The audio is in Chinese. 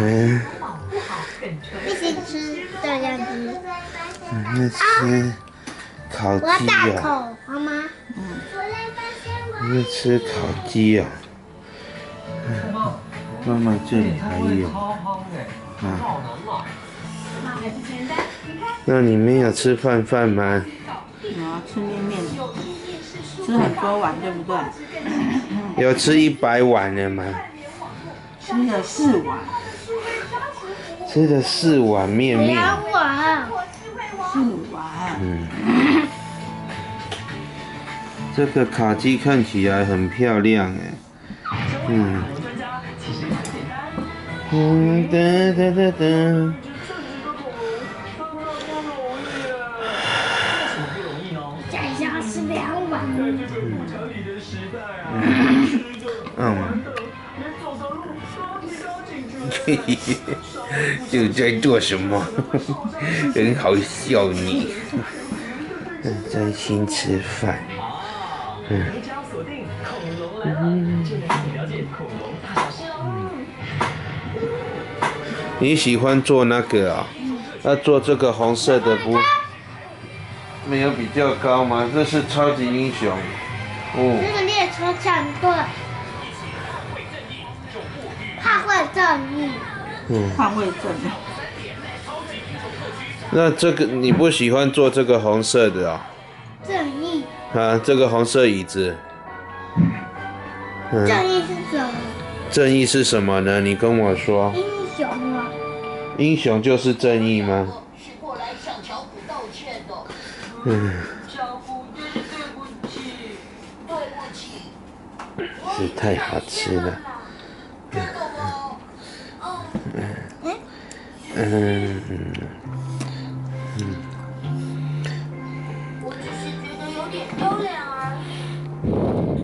嗯，一起吃这样子。那吃烤我要鸡啊，大口，好吗？那吃烤鸡啊。妈妈这里还有啊。那你们有吃饭饭吗？我要吃面面，吃很多碗，对不对？有吃一百碗了吗？吃了四碗，吃了四碗面面。两碗。四碗。嗯，这个卡机看起来很漂亮哎。嗯。嗯哒哒哒哒。再想吃两碗。嗯。嘿 就在做什么？很好笑你。专心吃饭。嗯。你喜欢做那个啊？那做这个红色的不？没有比较高吗？这是超级英雄。哦。这个列车战队，正义。嗯。换位正义。那这个你不喜欢坐这个红色的啊、正义，啊，这个红色椅子。嗯，正义是什么？正义是什么呢？你跟我说。英雄啊！英雄就是正义吗？是过来向乔布道歉的。嗯，乔布，对不起，对不起。是太好吃了。真的吗？嗯。嗯。我只